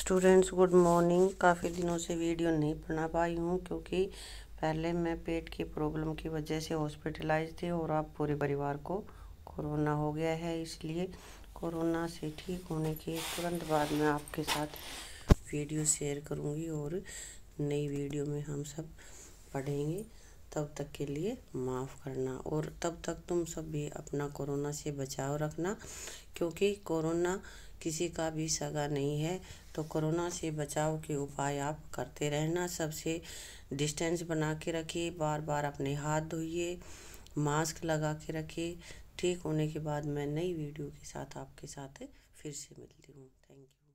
Students good morning काफ़ी दिनों से वीडियो नहीं बना पाई हूँ क्योंकि पहले मैं पेट की प्रॉब्लम की वजह से हॉस्पिटलाइज थी और अब पूरे परिवार को कोरोना हो गया है, इसलिए कोरोना से ठीक होने के तुरंत बाद में आपके साथ वीडियो शेयर करूँगी और नई वीडियो में हम सब पढ़ेंगे। तब तक के लिए माफ़ करना और तब तक तुम सब भी अपना कोरोना से बचाव रखना क्योंकि कोरोना किसी का भी सगा नहीं है तो कोरोना से बचाव के उपाय आप करते रहना। सबसे डिस्टेंस बना के रखिए बार बार अपने हाथ धोइए, मास्क लगा के रखिए। ठीक होने के बाद मैं नई वीडियो के साथ आपके साथ फिर से मिलती हूँ। Thank you.